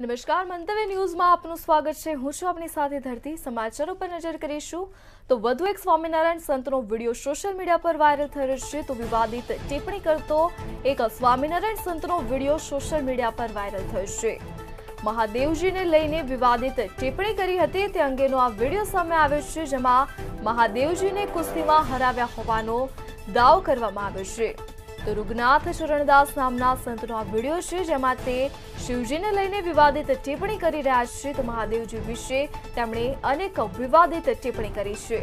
નમસ્કાર, મંતવ્ય ન્યૂઝમાં આપનું સ્વાગત છે. હું છું આપની સાથે ધરતી. સમાચારો પર નજર કરીશું. તો વધુ એક સ્વામિનારાયણ સંતનો વીડિયો સોશિયલ મીડિયા પર વાયરલ થયો છે તો વિવાદિત ટિપ્પણી કરતો એક સ્વામિનારાયણ સંતનો વીડિયો સોશિયલ મીડિયા પર વાયરલ થયો છે. મહાદેવજીને લઈને વિવાદિત ટિપ્પણી કરી હતી તે અંગેનો આ વીડિયો સામે આવ્યો છે, જેમાં મહાદેવજીને કુસ્તીમાં હરાવ્યા હોવાનો દાવો કરવામાં આવ્યો છે. તો રૂગનાથ ચરણદાસ નામના સંતનો આ વીડિયો છે, જેમાં તે શિવજીને લઈને વિવાદિત ટિપ્પણી કરી રહ્યા છે. તો મહાદેવજી વિશે તેમણે અનેક વિવાદિત ટિપ્પણી કરી છે.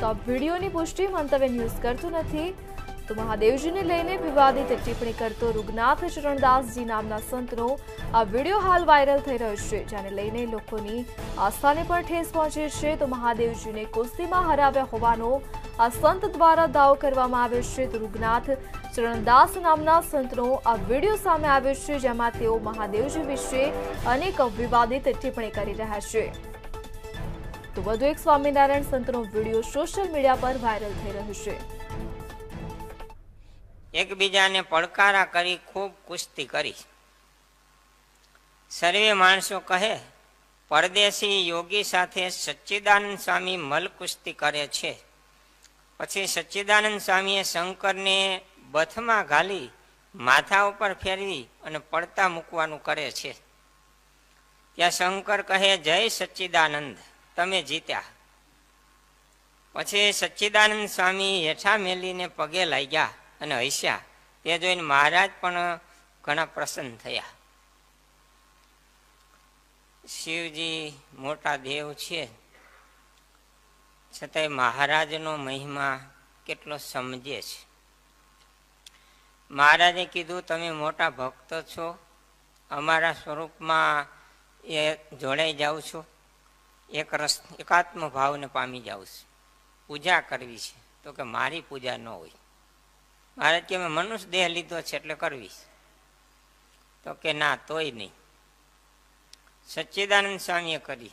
તો આ વિડીયોની પુષ્ટિ મંતવ્ય ન્યૂઝ કરતું નથી. તો મહાદેવજીને લઈને વિવાદિત ટિપ્પણી કરતો રૂગનાથ ચરણદાસજી નામના સંતનો આ વીડિયો હાલ વાયરલ થઈ રહ્યો છે, જેને લઈને લોકોની આસ્થાને પણ ઠેસ પહોંચી છે. તો મહાદેવજીને કુસ્તીમાં હરાવ્યા હોવાનો આ સંત દ્વારા દાવો કરવામાં આવ્યો છે. તો રૂગનાથ ચરણદાસ નામના સંતનો આ વીડિયો સામે આવ્યો છે, જેમાં તેઓ મહાદેવજી વિશે અનેક વિવાદિત ટિપ્પણી કરી રહ્યા છે. તો વધુ એક સ્વામિનારાયણ સંતનો વીડિયો સોશિયલ મીડિયા પર વાયરલ થઈ રહ્યો છે. એકબીજાને પડકારા કરી ખૂબ કુસ્તી કરી. સર્વે માણસો કહે, પરદેશી યોગી સાથે સચ્ચિદાનંદ સ્વામી મલ કુસ્તી કરે છે. પછી સચ્ચિદાનંદ સ્વામીએ શંકરને બથમાં ઘાલી માથા ઉપર ફેરવી અને પડતા મૂકવાનું કરે છે. ત્યાં શંકર કહે, જય સચ્ચિદાનંદ, તમે જીત્યા. પછી સચ્ચિદાનંદ સ્વામી હેઠા મેલીને પગે લાગ્યા અને હસ્યા. તે જોઈને મહારાજ પણ ઘણા પ્રસન્ન થયા. શિવજી મોટા દેવ છે. છતાંય મહારાજનો મહિમા કેટલો સમજે છે. મહારાજે કીધું, તમે મોટા ભક્ત છો. અમારા સ્વરૂપમાં એ જોડાઈ જાઓ છો. એક રસ, એકાત્મ ભાવને પામી જાઉં છું. પૂજા કરવી છે. તો કે, મારી પૂજા ન હોય. મહારાજ કે મેં મનુષ્ય દેહ લીધો છે એટલે કરવી તો કે, ના, તોય નહીં. સચ્ચિદાનંદ સ્વામીએ કરી.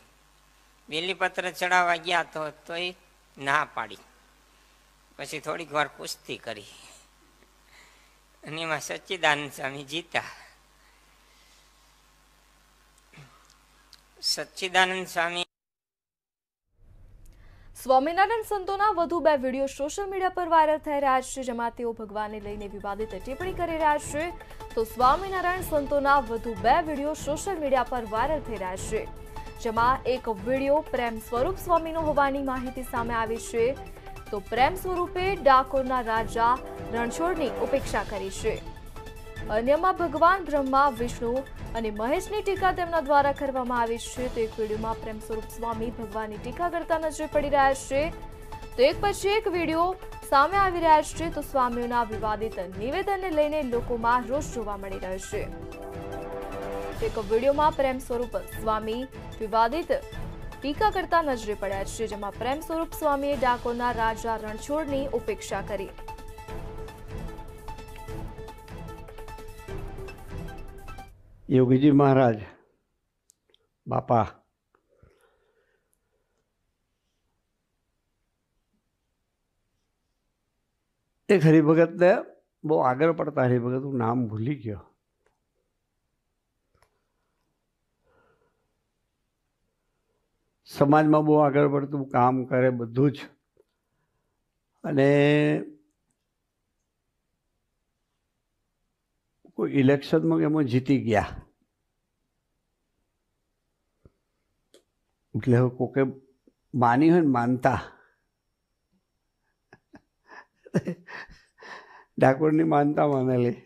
બેલીપત્ર ચડાવવા ગયા તો તોય ના પાડી. પછી થોડીક વાર કુસ્તી કરી. અને એમાં સચ્ચિદાનંદ સ્વામી જીતા સચ્ચિદાનંદ સ્વામી સ્વામિનારાયણ સંતોના વધુ બે વીડિયો સોશિયલ મીડિયા પર વાયરલ થઈ રહ્યા છે, જેમાં તેઓ ભગવાનને લઈને વિવાદિત ટિપ્પણી કરી રહ્યા છે. તો સ્વામિનારાયણ સંતોના વધુ બે વીડિયો સોશિયલ મીડિયા પર વાયરલ થઈ રહ્યા છે, જેમાં એક વીડિયો પ્રેમ સ્વરૂપ સ્વામીનો હોવાની માહિતી સામે આવી છે. તો પ્રેમ સ્વરૂપે ડાકોરના રાજા રણછોડની ઉપેક્ષા કરી છે. અન્યમાં ભગવાન બ્રહ્મા, વિષ્ણુ અને મહેશની ટીકા તેમના દ્વારા કરવામાં આવી છે. તો એક વિડીયોમાં પ્રેમ સ્વરૂપ સ્વામી ભગવાનની ટીકા કરતા નજરે પડી રહ્યા છે. તો એક પછી એક વીડિયો સામે આવી રહ્યા છે તો સ્વામીઓના વિવાદિત નિવેદનને લઈને લોકોમાં રોષ જોવા મળી રહ્યો છે. એક વિડીયોમાં પ્રેમ સ્વરૂપ સ્વામી વિવાદિત ટીકા કરતા નજરે પડ્યા છે, જેમાં પ્રેમ સ્વરૂપ સ્વામીએ ડાકોરના રાજા રણછોડની ઉપેક્ષા કરી. યોગીજી મહારાજ, બાપા. એક હરિભગતને બહુ આગળ પડતા હરિભગતનું નામ ભૂલી ગયો. સમાજમાં બહુ આગળ પડતું કામ કરે બધું જ. અને કોઈ ઇલેક્શનમાં એમાં જીતી ગયા. એટલે હવે કોકે માની હોય ને માનતા. ડાકોરની માનતા માનેલી.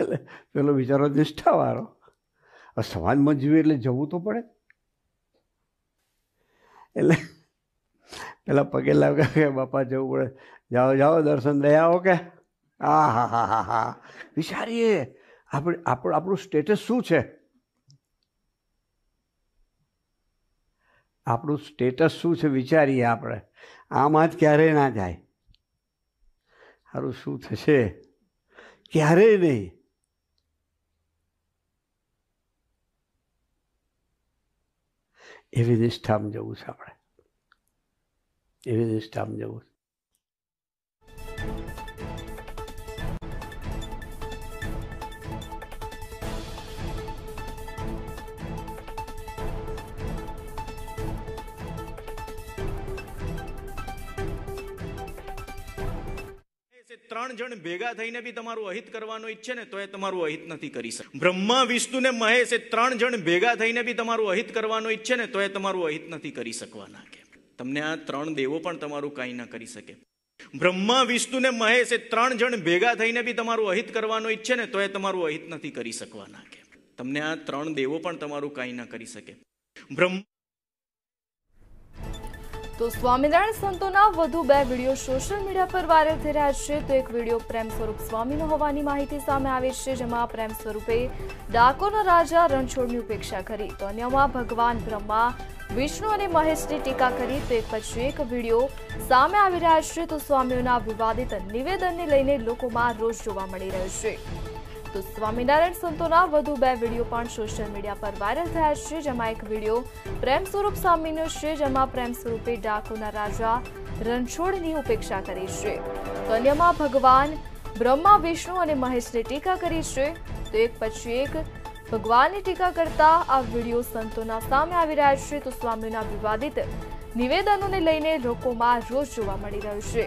એટલે પેલો બિચારો નિષ્ઠાવાળો. સમાજમાં જીવે એટલે જવું તો પડે. એટલે પેલા પગે લાવ્યા કે બાપા જવું પડે. જાઓ જાઓ, દર્શન દઈ આવો કે. હા હા હા હા હા. વિચારીએ, આપણે, આપણું આપણું સ્ટેટસ શું છે? આપણું સ્ટેટસ શું છે વિચારીએ આપણે. આમાં જ ક્યારેય ના જાય. સારું શું થશે? ક્યારેય નહીં. એવી નિષ્ઠામાં જવું છે આપણે એવી નિષ્ઠામાં જવું. છે ત્રણ જણ ભેગા થઈને બી તમારું અહિત કરવાનું ઈચ્છે ને તો એ તમારું અહિત નથી કરી શકે બ્રહ્મા, વિષ્ણુ ને મહેશ એ ત્રણ જણ ભેગા થઈને બી તમારું અહિત કરવાનું ઈચ્છે ને તો એ તમારું અહિત નથી કરી શકવાના કે તમને આ ત્રણ દેવો પણ તમારું કાંઈ ના કરી શકે. બ્રહ્મા, વિષ્ણુ ને મહેશ એ ત્રણ જણ ભેગા થઈને બી તમારું અહિત કરવાનું ઈચ્છે ને તો એ તમારું અહિત નથી કરી શકવાના કે તમને આ ત્રણ દેવો પણ તમારું કાંઈ ના કરી શકે. બ્રહ્મ તો સ્વામિનારાયણ સંતોના વધુ બે વીડિયો સોશિયલ મીડિયા પર વાયરલ થઈ રહ્યા છે. તો એક વીડિયો પ્રેમ સ્વરૂપ સ્વામીનો હોવાની માહિતી સામે આવી છે, જેમાં પ્રેમ સ્વરૂપે ડાકોરના રાજા રણછોડની ઉપેક્ષા કરી. તો અન્યમાં ભગવાન બ્રહ્મા, વિષ્ણુ અને મહેશની ટીકા કરી. તો એક પછી એક વીડિયો સામે આવી રહ્યા છે. તો સ્વામીઓના વિવાદિત નિવેદનને લઈને લોકોમાં રોષ જોવા મળી રહ્યો છે. તો સ્વામિનારાયણ સંતોના વધુ બે વીડિયો પણ સોશિયલ મીડિયા પર વાયરલ થયા છે, જેમાં એક વીડિયો પ્રેમ સ્વરૂપ સ્વામીનો છે, જેમાં પ્રેમ સ્વરૂપે ડાકોના રાજા રણછોડની ઉપેક્ષા કરી છે. કન્યામાં ભગવાન બ્રહ્મા, વિષ્ણુ અને મહેશની ટીકા કરી છે. તો એક પછી એક ભગવાનની ટીકા કરતા આ વીડિયો સંતોના સામે આવી રહ્યા છે. તો સ્વામીના વિવાદિત નિવેદનોને લઈને લોકોમાં રોષ જોવા મળી રહ્યો છે.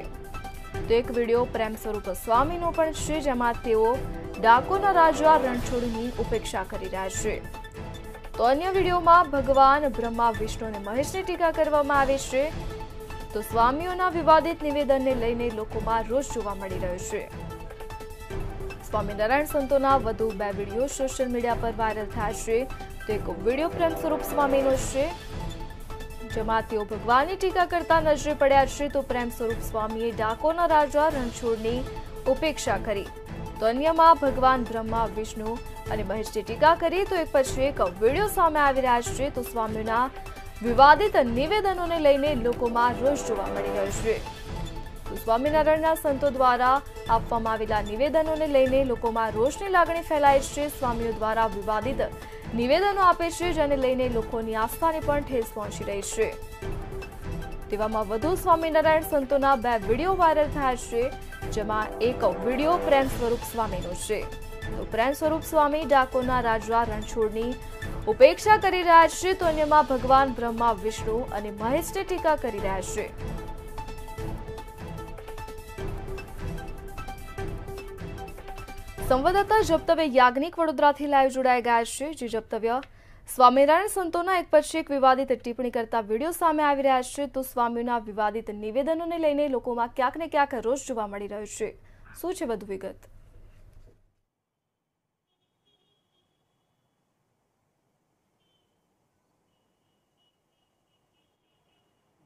તો એક વીડિયો પ્રેમ સ્વરૂપ સ્વામીનો પણ છે, જેમાં તેઓ ડાકોના રાજા રણછોડની ઉપેક્ષા કરી રહ્યા છે. તો અન્ય વિડીયોમાં ભગવાન, બ્રહ્મા, વિષ્ણુ અને મહેશની ટીકા કરવામાં આવે છે. તો સ્વામીઓના વિવાદિત નિવેદનને લઈને લોકોમાં રોષ જોવા મળી રહ્યો છે. સ્વામિનારાયણ સંતોના વધુ બે વીડિયો સોશિયલ મીડિયા પર વાયરલ થયા છે. તો એક વીડિયો પ્રેમ સ્વરૂપ સ્વામીનો છે. જેમાં તેઓ ભગવાનની ટીકા કરતા નજરે પડ્યા છે, તો પ્રેમ સ્વરૂપ સ્વામીએ ડાકોના રાજા રણછોડની ઉપેક્ષા કરી. તો અન્યમાં ભગવાન બ્રહ્મા, વિષ્ણુ અને મહેશની ટીકા કરી, તો એક પછી એક વીડિયો સામે આવી રહ્યા છે, તો સ્વામીના વિવાદિત નિવેદનોને લઈને લોકોમાં રોષ જોવા મળી રહ્યો છે. સ્વામિનારાયણના સંતો દ્વારા આપવામાં આવેલા નિવેદનોને લઈને લોકોમાં રોષની લાગણી ફેલાય છે, સ્વામીઓ દ્વારા વિવાદિત નિવેદનો આપે છે, જેને લઈને લોકોની આસ્થાને પણ ઠેસ પહોંચી રહી છે. તેવામાં વધુ સ્વામિનારાયણ સંતોના બે વીડિયો વાયરલ થયા છે, જેમાં એક વીડિયો પ્રેમ સ્વરૂપ સ્વામીનો છે. તો પ્રેમ સ્વરૂપ સ્વામી ડાકોરના રાજા રણછોડની ઉપેક્ષા કરી રહ્યા છે, તો અન્યમાં ભગવાન બ્રહ્મા, વિષ્ણુ અને મહેશની ટીકા કરી રહ્યા છે. સંવાદદાતા જપ્તવ્ય યાજ્ઞિક વડોદરાથી લાઈવ જોડાઈ ગયા છે. જે જપ્તવ્ય, સ્વામિનારાયણ સંતોના એક પછી એક વિવાદિત ટિપ્પણી કરતા વીડિયો સામે આવી રહ્યા છે. તો સ્વામીઓના વિવાદિત નિવેદનોને લઈને લોકોમાં ક્યાંક ને ક્યાંક રોષ જોવા મળી રહ્યો છે. શું છે વધુ વિગત?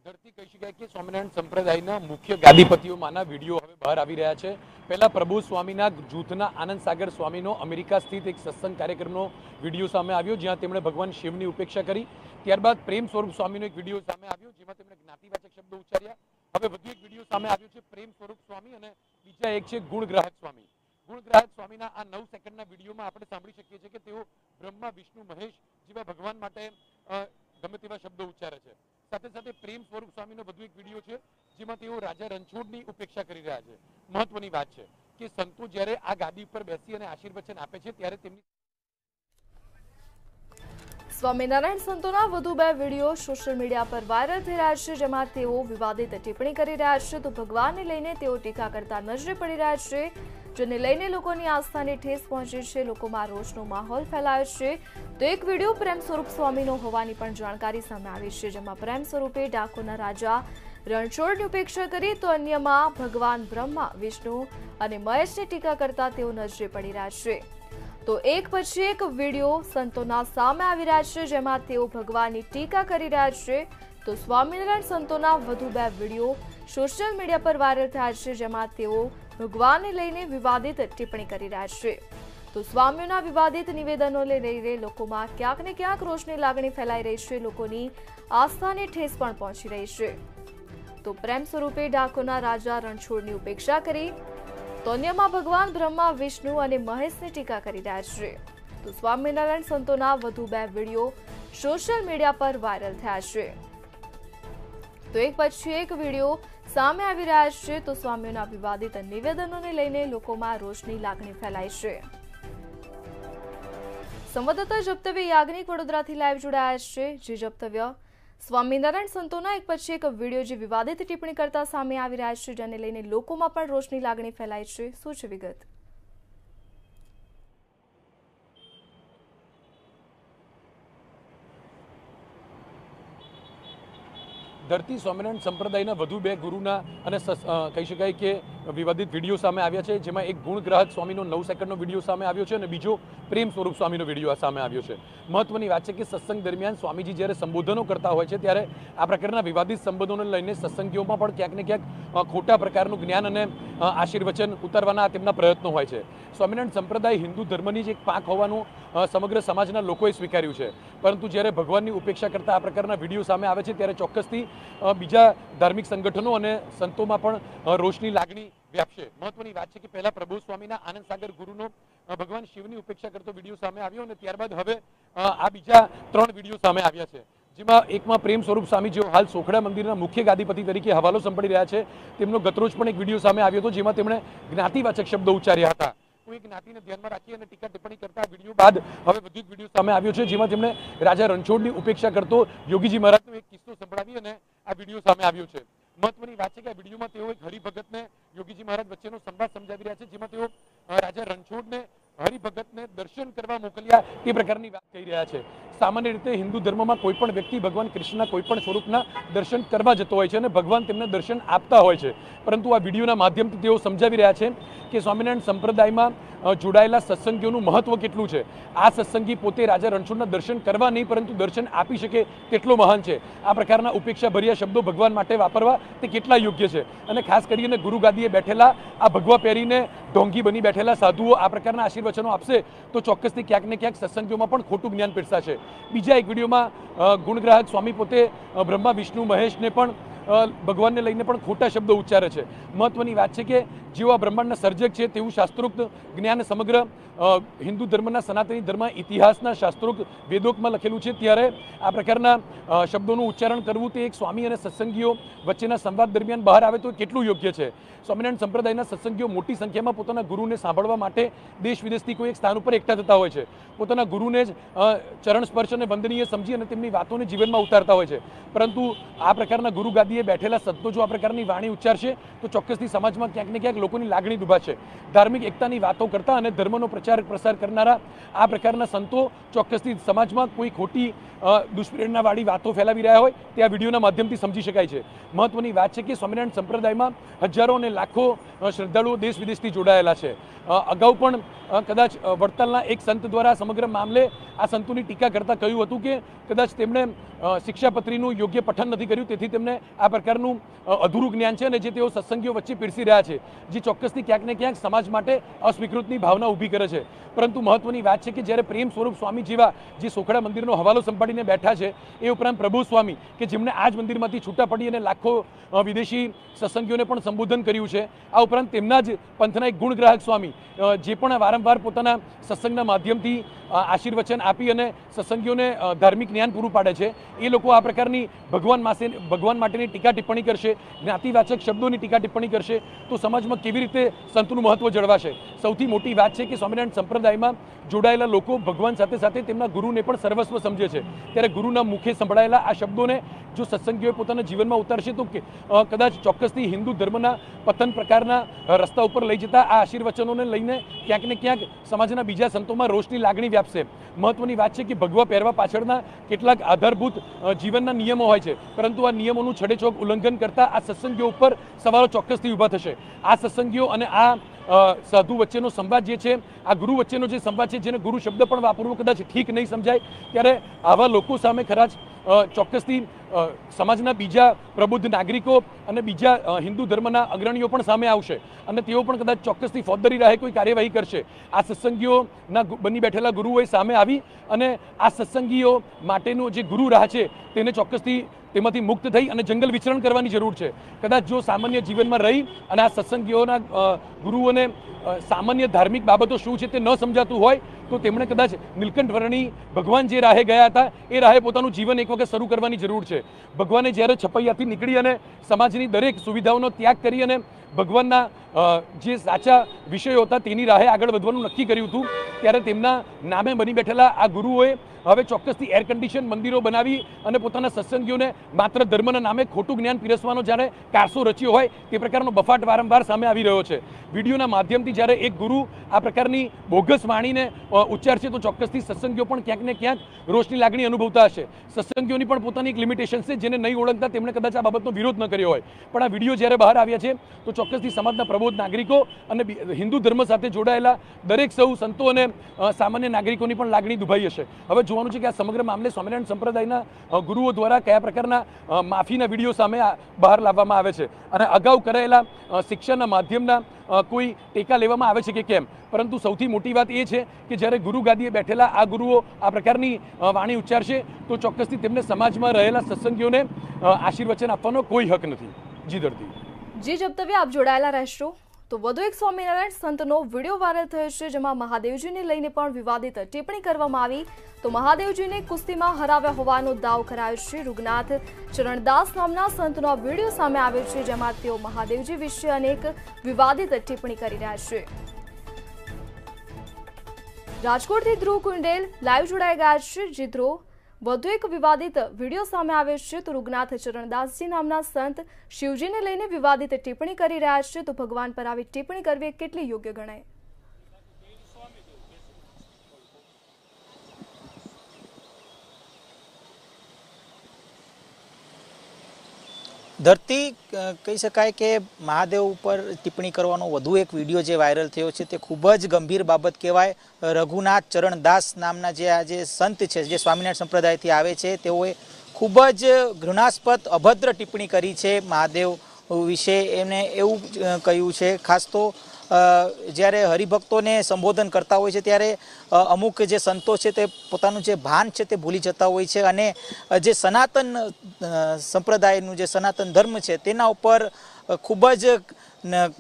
ધરતી કહી શકાય કે સ્વામિનારાયણ સંપ્રદાયના મુખ્ય ગાદીપતિઓમાંના વીડિયો હવે બહાર આવી રહ્યા છે. પહેલા પ્રભુ સ્વામીના જૂથના આનંદ સાગર સ્વામીનો અમેરિકા સ્થિત એક સત્સંગ કાર્યક્રમનો વીડિયો સામે આવ્યો, જ્યાં તેમણે ભગવાન શિવની ઉપેક્ષા કરી. ત્યારબાદ પ્રેમ સ્વરૂપ સ્વામીનો એક વીડિયો સામે આવ્યો, જેમાં તેમણે જ્ઞાતિવાચક શબ્દો ઉચ્ચાર્યા. હવે વધુ એક વીડિયો સામે આવ્યો છે, પ્રેમ સ્વરૂપ સ્વામી અને બીજા એક છે, ગુણગ્રાહક સ્વામી. ગુણગ્રાહક સ્વામીના આ નવ સેકન્ડના વિડીયોમાં આપણે સાંભળી શકીએ છીએ કે તેઓ બ્રહ્મા, વિષ્ણુ, મહેશ જેવા ભગવાન માટે ગમે તેવા શબ્દો ઉચ્ચારે છે. સાથે સાથે પ્રેમ સ્વરૂપ સ્વામીનો બધું એક વીડિયો છે, જેમાં તેઓ રાજા રણછોડની ઉપેક્ષા કરી રહ્યા છે. મહત્વની વાત છે કે સંતો જ્યારે આ ગાદી ઉપર બેસી અને આશીર્વચન આપે છે, ત્યારે તેમની સ્વામિનારાયણ સંતોના વધુ બે વીડિયો સોશિયલ મીડિયા પર વાયરલ થઈ રહ્યા છે, જેમાં તેઓ વિવાદિત ટિપ્પણી કરી રહ્યા છે. તો ભગવાનને લઈને તેઓ ટીકા કરતા નજરે પડી રહ્યા છે, જેને લઈને લોકોની આસ્થાને ઠેસ પહોંચી છે, લોકોમાં રોષનો માહોલ ફેલાયો છે. તો એક વીડિયો પ્રેમ સ્વરૂપ સ્વામીનો હોવાની પણ જાણકારી સામે આવી છે, જેમાં પ્રેમ સ્વરૂપે ડાકોના રાજા રણછોડની ઉપેક્ષા કરી તો અન્યમાં ભગવાન બ્રહ્મા, વિષ્ણુ અને મહેશની ટીકા કરતા તેઓ નજરે પડી રહ્યા છે. તો એક પછી એક વીડિયો સંતોના સામે આવી રહ્યા છે, જેમાં તેઓ ભગવાનની ટીકા કરી રહ્યા છે. તો સ્વામિનારાયણ સંતોના વધુ બે વીડિયો સોશિયલ મીડિયા પર વાયરલ થયા છે, જેમાં તેઓ ભગવાનને લઈને વિવાદિત ટિપ્પણી કરી રહ્યા છે. તો સ્વામીઓના વિવાદિત નિવેદનોને લઈને લોકોમાં ક્યાંક ને ક્યાંક રોષની લાગણી ફેલાઈ રહી છે, લોકોની આસ્થાને ઠેસ પણ પહોંચી રહી છે. તો પ્રેમ સ્વરૂપે ડાકોના રાજા રણછોડની ઉપેક્ષા કરી તો ભગવાન, બ્રહ્મા, વિષ્ણુ અને મહેશની ટીકા કરી રહ્યા છે. તો સ્વામિનારાયણ સંતોના વધુ બે વીડિયો સોશિયલ મીડિયા પર વાયરલ થયા છે. તો એક પછી એક વીડિયો સામે આવી રહ્યા છે, તો સ્વામીઓના વિવાદિત નિવેદનોને લઈને લોકોમાં રોષની લાગણી ફેલાઈ છે. સંવાદદાતા જપ્તવ્ય યાજ્ઞિક વડોદરાથી લાઈવ જોડાયા છે. જે જપ્તવ્ય સ્વામિનારાયણ સંતોના એક પછી એક વીડિયો જે વિવાદિત ટિપ્પણી કરતા સામે આવી રહ્યા છે, જેને લઈને લોકોમાં પણ રોષની લાગણી ફેલાય છે. શું છે વિગત? ધરતી સ્વામિનારાયણ સંપ્રદાયના વધુ બે ગુરુના અને કહી શકાય કે વિવાદિત વીડિયો સામે આવ્યા છે, જેમાં એક ગુણગ્રાહક સ્વામીનો નવ સેકન્ડનો વીડિયો સામે આવ્યો છે અને બીજો પ્રેમ સ્વરૂપ સ્વામીનો વીડિયો સામે આવ્યો છે. મહત્વની વાત છે કે સત્સંગ દરમિયાન સ્વામીજી જ્યારે સંબોધનો કરતા હોય છે, ત્યારે આ પ્રકારના વિવાદિત સંબોધનોને લઈને સત્સંગીઓમાં પણ ક્યાંક ને ક્યાંક ખોટા પ્રકારનું જ્ઞાન અને આશીર્વચન ઉતારવાના તેમના પ્રયત્નો હોય છે. સ્વામિનારાયણ સંપ્રદાય હિન્દુ ધર્મની જ એક પાંખ હોવાનું સમગ્ર સમાજના લોકોએ સ્વીકાર્યું છે. પરંતુ જ્યારે ભગવાનની ઉપેક્ષા કરતા આ પ્રકારના વીડિયો સામે આવે છે, ત્યારે ચોક્કસથી બીજા ધાર્મિક સંગઠનો અને સંતોમાં પણ રોષની લાગણી વ્યાપશે. મહત્વની વાત છે કે પહેલા પ્રભુ સ્વામીના આનંદ સાગર ગુરુનો ભગવાન શિવની ઉપેક્ષા કરતો વીડિયો સામે આવ્યો અને ત્યારબાદ હવે આ બીજા ત્રણ વીડિયો સામે આવ્યા છે. જેમાં એકમાં પ્રેમ સ્વરૂપ સ્વામી જેઓ હાલ સોખડા મંદિરના મુખ્ય ગાદીપતિ તરીકે હવાલો સંભાળી રહ્યા છે. તેમનો ગતરોજ પણ એક વીડિયો સામે આવ્યો હતો જેમાં તેમણે જ્ઞાતિવાચક શબ્દો ઉચ્ચાર્યા હતા. કોઈ જ્ઞાતિને ધ્યાનમાં રાખી અને ટીકા ટિપ્પણી કરતા વીડિયો બાદ હવે વધુ વીડિયો સામે આવ્યો છે જેમાં તેમણે રાજા રણછોડની ઉપેક્ષા કરતો યોગીજી મહારાજનો એક કિસ્સો સંભળાવી અને આ વીડિયો સામે આવ્યો છે. મહત્વની વાત આ વિડીયોમાં તેઓ એક હરિભગતને યોગીજી મહારાજ વચ્ચેનો સંવાદ સમજાવી રહ્યા છે જેમાં તેઓ રાજા રણછોડને હરિભગતને દર્શન કરવા મોકલ્યા એ પ્રકારની વાત કહી રહ્યા છે. સામાન્ય રીતે હિન્દુ ધર્મમાં કોઈ પણ વ્યક્તિ ભગવાન કૃષ્ણના કોઈ પણ સ્વરૂપના દર્શન કરવા જતો હોય છે અને ભગવાન તેમને દર્શન આપતા હોય છે. પરંતુ આ વિડીયોના માધ્યમથી તેઓ સમજાવી રહ્યા છે કે સ્વામિનારાયણ સંપ્રદાયમાં જોડાયેલા સત્સંગીઓનું મહત્વ કેટલું છે? આ સત્સંગી પોતે રાજા રણછોડના દર્શન કરવા નહીં, પરંતુ દર્શન આપી શકે તેટલો મહાન છે. આ પ્રકારના ઉપેક્ષા ભર્યા શબ્દો ભગવાન માટે વાપરવા તે કેટલા યોગ્ય છે? અને ખાસ કરીને ગુરુ ગાદીએ બેઠેલા, આ ભગવા પહેરીને ઢોંગી બની બેઠેલા સાધુઓ આ પ્રકારના આશીર્વચનો આપશે તો ચોક્કસથી ક્યાંક ને ક્યાંક સત્સંગીઓમાં પણ ખોટું જ્ઞાન પીરસાશે. બીજા એક વિડીયોમાં ગુણગ્રાહક સ્વામી પોતે બ્રહ્મા, વિષ્ણુ, મહેશને પણ ભગવાનને લઈને પણ ખોટા શબ્દો ઉચ્ચારે છે. મહત્વની વાત છે કે આ બ્રહ્માંડના સર્જક છે તેવું શાસ્ત્રોક્ત જ્ઞાન સમગ્ર હિન્દુ ધર્મના સનાતની ધર્મ ઇતિહાસના શાસ્ત્રોક્ત વેદોકમાં લખેલું છે. ત્યારે આ પ્રકારના શબ્દોનું ઉચ્ચારણ કરવું તે એક સ્વામી અને સત્સંગીઓ વચ્ચેના સંવાદ દરમિયાન બહાર આવે તો કેટલું યોગ્ય છે? સ્વામિનારાયણ સંપ્રદાયના સત્સંગીઓ મોટી સંખ્યામાં પોતાના ગુરુને સાંભળવા માટે દેશ વિદેશથી કોઈ એક સ્થાન ઉપર એકઠા થતા હોય છે. પોતાના ગુરુને જ ચરણ સ્પર્શ અને વંદનીય સમજી અને તેમની વાતોને જીવનમાં ઉતારતા હોય છે. પરંતુ આ પ્રકારના ગુરુ ગાદીએ બેઠેલા સંતો જો આ પ્રકારની વાણી ઉચ્ચારશે, તો ચોક્કસથી સમાજમાં ક્યાંક ને ક્યાંક લોકોની લાગણી દુભાશે ધાર્મિક એકતાની વાતો કરતા અને ધર્મનો પ્રચાર પ્રસાર કરનારા આ પ્રકારના સંતો ચોક્કસથી સમાજમાં કોઈ ખોટી દુષ્પ્રેરણાવાળી વાતો ફેલાવી રહ્યા હોય તે આ વિડીયોના માધ્યમથી સમજી શકાય છે. મહત્વની વાત છે કે સ્વામિનારાયણ સંપ્રદાયમાં હજારો અને લાખો શ્રદ્ધાળુઓ દેશ વિદેશથી જોડાયેલા છે. અગાઉ પણ કદાચ વડતાલના એક સંત દ્વારા સમગ્ર મામલે આ સંતોની ટીકા કરતા કહ્યું હતું કે કદાચ તેમણે શિક્ષાપત્રીનું યોગ્ય પઠન નથી કર્યું, તેથી તેમને આ પ્રકારનું અધૂરું જ્ઞાન છે અને જે તેઓ સત્સંગીઓ વચ્ચે પીરસી રહ્યા છે. જે ચોક્કસથી ક્યાંક ને ક્યાંક સમાજ માટે અસ્વીકૃતની ભાવના ઊભી કરે છે. પરંતુ મહત્વની વાત છે કે જ્યારે પ્રેમ સ્વરૂપ સ્વામી જેવા જે સોખડા મંદિરનો હવાલો સંભાળીને બેઠા છે, એ ઉપરાંત પ્રભુ સ્વામી, કે જેમણે આ જ મંદિરમાંથી છૂટા પડી અને લાખો વિદેશી સત્સંગીઓને પણ સંબોધન કર્યું છે. આ ઉપરાંત તેમના જ પંથના એક ગુણગ્રાહક સ્વામી જે પણ વારંવાર પોતાના સત્સંગના માધ્યમથી આશીર્વચન આપી અને સત્સંગીઓને ધાર્મિક જ્ઞાન પૂરું પાડે છે. એ લોકો આ પ્રકારની ભગવાન માસે, ભગવાન માટેની ટીકા ટિપ્પણી કરશે, જ્ઞાતિવાચક શબ્દોની ટીકા ટિપ્પણી કરશે. તો સમાજમાં કેવી રીતે સંતનું મહત્વ જળવાશે? સૌથી મોટી વાત છે કે સ્વામિનારાયણ સંપ્રદાયમાં જોડાયેલા લોકો ભગવાન સાથે સાથે તેમના ગુરુને પણ સર્વસ્વ સમજે છે. ત્યારે ગુરુના મુખે સંભળાયેલા આ શબ્દોને જો સત્સંગીઓએ પોતાના જીવનમાં ઉતારશે તો કદાચ ચોક્કસથી હિન્દુ ધર્મના પતન પ્રકારના રસ્તા ઉપર લઈ જતા આ આશીર્વચનોને લઈને ક્યાંક ને ક્યાંક સમાજના બીજા સંતોમાં રોષની લાગણી વ્યાપશે. મહત્વની વાત છે કે ભગવા પહેરવા પાછળના કેટલાક આધારભૂત જીવનના નિયમો હોય છે. પરંતુ આ નિયમોનું છડેચોક ઉલ્લંઘન કરતા આ સત્સંગીઓ ઉપર સવાલો ચોક્કસથી ઊભા થશે. આ સત્સંગીઓ અને આ સાધુ વચ્ચેનો સંવાદ જે છે, આ ગુરુ વચ્ચેનો જે સંવાદ છે, જેને ગુરુ શબ્દ પણ વાપરવો કદાચ ઠીક નહીં સમજાય, ત્યારે આવા લોકો સામે ખરા ચોક્કસથી સમાજના બીજા પ્રબુદ્ધ નાગરિકો અને બીજા હિન્દુ ધર્મના અગ્રણીઓ પણ સામે આવશે. અને તેઓ પણ કદાચ ચોક્કસથી ફોજદારી રાહે કોઈ કાર્યવાહી કરશે. આ સત્સંગીઓના બની બેઠેલા ગુરુઓએ સામે આવી અને આ સત્સંગીઓ માટેનો જે ગુરુ રાહ છે તેને ચોક્કસથી તેમાંથી મુક્ત થઈ અને જંગલ વિચરણ કરવાની જરૂર છે. કદાચ જો સામાન્ય જીવનમાં રહી અને આ સત્સંગીઓના ગુરુઓને સામાન્ય ધાર્મિક બાબતો શું છે તે ન સમજાતું હોય તો તેમણે કદાચ નીલકંઠ વર્ણી ભગવાન જે રાહે ગયા હતા, એ રાહે પોતાનું જીવન એક વખત શરૂ કરવાની જરૂર છે. ભગવાને જ્યારે છપૈયાથી નીકળી અને સમાજની દરેક સુવિધાઓનો ત્યાગ કરી અને ભગવાનના જે સાચા વિષયો હતા તેની રાહે આગળ વધવાનું નક્કી કર્યું હતું, ત્યારે તેમના નામે બની બેઠેલા આ ગુરુઓએ હવે ચોક્કસથી એર કન્ડિશન મંદિરો બનાવી અને પોતાના સત્સંગીઓને માત્ર ધર્મના નામે ખોટું જ્ઞાન પીરસવાનો જ્યારે કારસો રચ્યો હોય તે પ્રકારનો બફાટ વારંવાર સામે આવી રહ્યો છે. વિડીયોના માધ્યમથી જ્યારે એક ગુરુ આ પ્રકારની બોગસ વાણીને ઉચ્ચારશે તો ચોક્કસથી સત્સંગીઓ પણ ક્યાંક ને ક્યાંક રોષની લાગણી અનુભવતા હશે. સત્સંગીઓની પણ પોતાની એક લિમિટેશન છે જેને નહીં ઓળખતા તેમણે કદાચ આ બાબતનો વિરોધ ન કર્યો હોય. પણ આ વીડિયો જ્યારે બહાર આવ્યા છે તો ચોક્કસથી સમાજના પ્રબોધ નાગરિકો અને હિન્દુ ધર્મ સાથે જોડાયેલા દરેક સૌ સંતો અને સામાન્ય નાગરિકોની પણ લાગણી દુભાઈ હશે. હવે જોવાનું છે કે આ સમગ્ર મામલે સ્વામિનારાયણ સંપ્રદાયના ગુરુઓ દ્વારા કયા પ્રકારના માફીના વીડિયો સામે બહાર લાવવામાં આવે છે? અને અગાઉ કરાયેલા શિક્ષણના માધ્યમના કોઈ ટેકા લેવામાં આવે છે કે કેમ? પરંતુ સૌથી મોટી વાત એ છે કે જ્યારે ગુરુ ગાદીએ બેઠેલા આ ગુરુઓ આ પ્રકારની વાણી ઉચ્ચારશે, તો ચોક્કસથી તેમને સમાજમાં રહેલા સત્સંગીઓને આશીર્વચન આપવાનો કોઈ હક નથી. જી દર્દી. જી જપ્તવ્ય, આપ જોડાયેલા રહેશો. તો વધુ એક સ્વામિનારાયણ સંતનો વીડિયો વાયરલ થયો છે, જેમાં મહાદેવજીને લઈને પણ વિવાદિત ટિપ્પણી કરવામાં આવી. તો મહાદેવજીને કુસ્તીમાં હરાવ્યા હોવાનો દાવ કરાયો છે. રૂગનાથ ચરણદાસ નામના સંતનો વીડિયો સામે આવ્યો છે, જેમાં તેઓ મહાદેવજી વિશે અનેક વિવાદિત ટિપ્પણી કરી રહ્યા છે. રાજકોટથી ધ્રુવ કુંડેલ લાઈવ જોડાઈ ગયા છે. જે ધ્રુવ વધુ એક વિવાદિત વીડિયો સામે આવ્યો છે તો રૂગનાથ ચરણદાસજી નામના સંત શિવજીને લઈને વિવાદિત ટિપ્પણી કરી રહ્યા છે તો ભગવાન પર આવી ટિપ્પણી કરવી કેટલી યોગ્ય ગણાય? ધરતી કહી શકાય કે મહાદેવ ઉપર ટિપ્પણી કરવાનો વધુ એક વીડિયો જે વાયરલ થયો છે તે ખૂબ જ ગંભીર બાબત કહેવાય. રઘુનાથ ચરણદાસ નામના જે આ જે સંત છે, જે સ્વામિનારાયણ સંપ્રદાયથી આવે છે, તેઓએ ખૂબ જ ઘૃણાસ્પદ, અભદ્ર ટિપ્પણી કરી છે મહાદેવ વિશે. એમને એવું કહ્યું છે, ખાસ તો જ્યારે હરિભક્તોને સંબોધન કરતા હોય છે, ત્યારે અમુક જે સંતો છે તે પોતાનું જે ભાન છે તે ભૂલી જતા હોય છે અને જે સનાતન સંપ્રદાયનું જે સનાતન ધર્મ છે, તેના ઉપર ખૂબ જ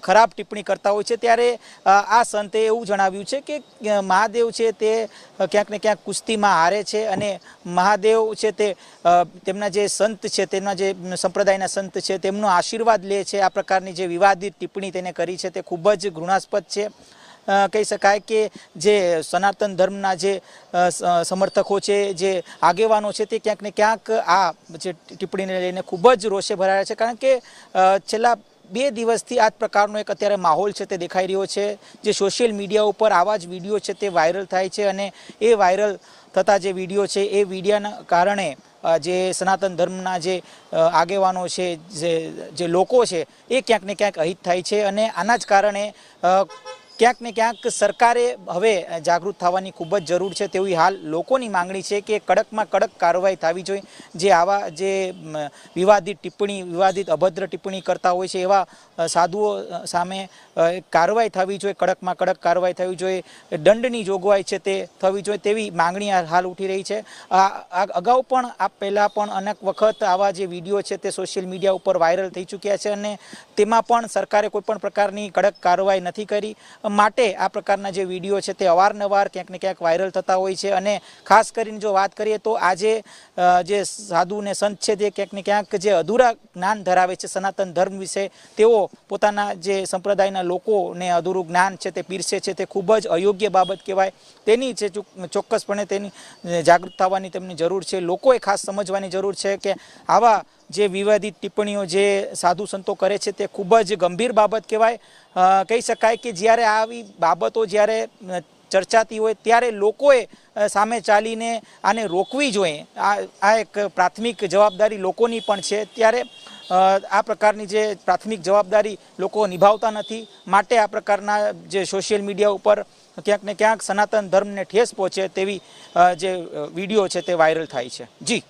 ખરાબ ટિપ્પણી કરતા હોય છે, ત્યારે આ સંતે એવું જણાવ્યું છે કે મહાદેવ છે તે ક્યાંક ને ક્યાંક કુસ્તીમાં હારે છે અને મહાદેવ છે તે તેમના જે સંત છે, તેમના જે સંપ્રદાયના સંત છે, તેમનો આશીર્વાદ લે છે. આ પ્રકારની જે વિવાદિત ટિપ્પણી તેને કરી છે તે ખૂબ જ ઘૃણાસ્પદ છે. કહી શકાય કે જે સનાતન ધર્મના જે સમર્થકો છે, જે આગેવાનો છે તે ક્યાંક ને ક્યાંક આ જે ટિપ્પણીને લઈને ખૂબ જ રોષે ભરાયા છે. કારણ કે છેલ્લા બે દિવસથી આ પ્રકારનો એક અત્યારે માહોલ છે તે દેખાઈ રહ્યો છે, જે સોશિયલ મીડિયા ઉપર આવા જ વીડિયો છે તે વાયરલ થાય છે અને એ વાયરલ થતા જે વીડિયો છે એ વિડીયાના કારણે જે સનાતન ધર્મના જે આગેવાનો છે, જે જે લોકો છે એ ક્યાંક ને ક્યાંક અહિત થાય છે અને આના જ કારણે ક્યાંક ને ક્યાંક સરકારે હવે જાગૃત થવાની ખૂબ જ જરૂર છે તેવી હાલ લોકોની માંગણી છે કે કડકમાં કડક કાર્યવાહી થવી જોઈએ. જે આવા જે વિવાદિત ટિપ્પણી, વિવાદિત અભદ્ર ટિપ્પણી કરતા હોય છે એવા સાધુઓ સામે કાર્યવાહી થવી જોઈએ, કડકમાં કડક કાર્યવાહી થવી જોઈએ, દંડની જોગવાઈ છે તે થવી જોઈએ તેવી માંગણી હાલ ઉઠી રહી છે. આ અગાઉ પણ આ પહેલાં પણ અનેક વખત આવા જે વીડિયો છે તે સોશિયલ મીડિયા ઉપર વાયરલ થઈ ચૂક્યા છે અને તેમાં પણ સરકારે કોઈપણ પ્રકારની કડક કાર્યવાહી નથી કરી. માટે આ પ્રકારના જે વીડિયો છે તે અવારનવાર ક્યાંક ને ક્યાંક વાયરલ થતા હોય છે અને ખાસ કરીને જો વાત કરીએ તો આજે જે સાધુ ને સંત છે તે ક્યાંક ને ક્યાંક જે અધૂરા જ્ઞાન ધરાવે છે સનાતન ધર્મ વિશે, તેઓ પોતાના જે સંપ્રદાયના લોકોને અધૂરું જ્ઞાન છે તે પીરસે છે તે ખૂબ જ અયોગ્ય બાબત કહેવાય. તેની છે ચોક- ચોક્કસપણે તેની જાગૃત થવાની તેમની જરૂર છે. લોકોએ ખાસ સમજવાની જરૂર છે કે આવા જે વિવાદિત ટિપ્પણીઓ જે સાધુ સંતો કરે છે તે ખૂબ જ ગંભીર બાબત કહેવાય. કહી શકાય કે જ્યારે આવી બાબતો જ્યારે ચર્ચાતી હોય ત્યારે લોકોએ સામે ચાલીને આને રોકવી જોઈએ. આ આ એક પ્રાથમિક જવાબદારી લોકોની પણ છે. ત્યારે આ પ્રકારની જે પ્રાથમિક જવાબદારી લોકો નિભાવતા નથી. માટે આ પ્રકારના જે સોશિયલ મીડિયા ઉપર ક્યાંક ને ક્યાંક સનાતન ધર્મને ઠેસ પહોંચે તેવી જે વીડિયો છે તે વાયરલ થાય છે. જી.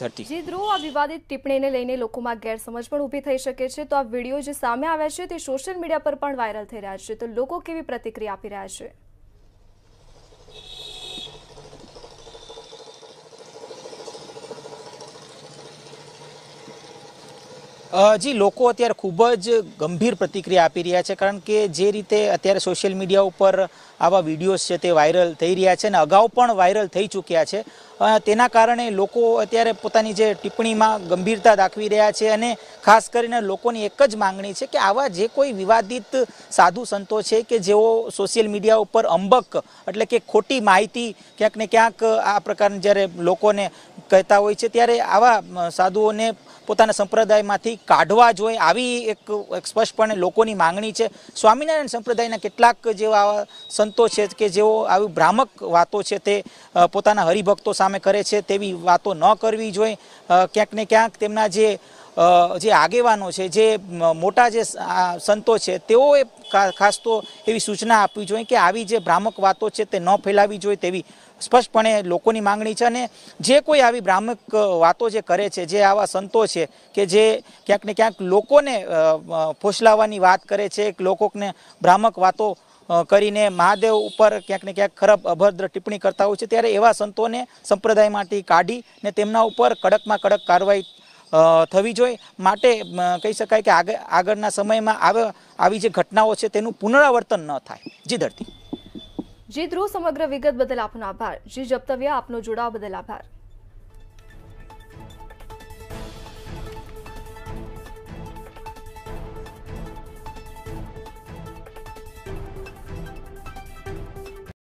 ધરતી. જી ધ્રુવ આ વિવાદિત ટિપ્પણીને લઈને લોકોમાં ગેરસમજ પણ ઊભી થઈ શકે છે તો આ વીડિયો જે સામે આવ્યા છે તે સોશિયલ મીડિયા પર પણ વાયરલ થઈ રહ્યા છે. તો લોકો કેવી પ્રતિક્રિયા આપી રહ્યા છે? હજી જી લોકો અત્યારે ખૂબ જ ગંભીર પ્રતિક્રિયા આપી રહ્યા છે કારણ કે જે રીતે અત્યારે સોશિયલ મીડિયા ઉપર આવા વિડીયોઝ છે તે વાયરલ થઈ રહ્યા છે અને અગાઉ પણ વાયરલ થઈ ચૂક્યા છે. તેના કારણે લોકો અત્યારે પોતાની જે ટિપ્પણીમાં ગંભીરતા દાખવી રહ્યા છે અને ખાસ કરીને લોકોની એક જ માંગણી છે કે આવા જે કોઈ વિવાદિત સાધુ સંતો છે કે જેઓ સોશિયલ મીડિયા ઉપર અંબક એટલે કે ખોટી માહિતી ક્યાંક ને ક્યાંક આ પ્રકારની જ્યારે લોકોને કહેતા હોય છે ત્યારે આવા સાધુઓને પોતાના સંપ્રદાયમાંથી કાઢવા જોઈએ આવી એક સ્પષ્ટપણે લોકોની માંગણી છે. સ્વામિનારાયણ સંપ્રદાયના કેટલાક જેવા સંતો છે કે જેઓ આવી ભ્રામક વાતો છે તે પોતાના હરિભક્તો સામે કરે છે તેવી વાતો ન કરવી જોઈએ. ક્યાંક ને ક્યાંક તેમના જે જે આગેવાનો છે, જે મોટા જે સંતો છે, તેઓએ ખાસ તો એવી સૂચના આપવી જોઈએ કે આવી જે ભ્રામક વાતો છે તે ન ફેલાવી જોઈએ તેવી સ્પષ્ટપણે લોકોની માંગણી છે. અને જે કોઈ આવી ભ્રામક વાતો જે કરે છે, જે આવા સંતો છે કે જે ક્યાંક ને ક્યાંક લોકોને ફોસલાવવાની વાત કરે છે લોકોને ભ્રામક વાતો કરીને મહાદેવ ઉપર ક્યાંક ને ક્યાંક ખરાબ, અભદ્ર ટિપ્પણી કરતા હોય છે, ત્યારે એવા સંતોને સંપ્રદાયમાંથી કાઢી ને તેમના ઉપર કડકમાં કડક કાર્યવાહી થવી જોઈએ. માટે કહી શકાય કે આગળ આગળના સમયમાં આવે, આવી જે ઘટનાઓ છે, તેનું પુનરાવર્તન ન થાય. જી ધરતી. જી ધ્રુવ, સમગ્ર વિગત બદલ આપનો આભાર. જી જપ્તવ્ય, આપનો જોડાવા બદલ આભાર.